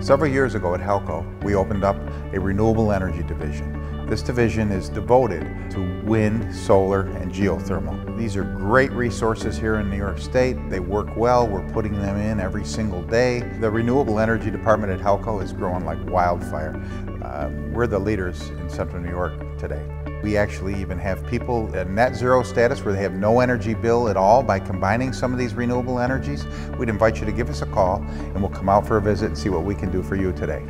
Several years ago at Halco, we opened up a renewable energy division. This division is devoted to wind, solar, and geothermal. These are great resources here in New York State. They work well. We're putting them in every single day. The renewable energy department at Halco is growing like wildfire. Uh, we're the leaders in central New York today. We actually even have people at net zero status where they have no energy bill at all by combining some of these renewable energies. We'd invite you to give us a call and we'll come out for a visit and see what we can do for you today.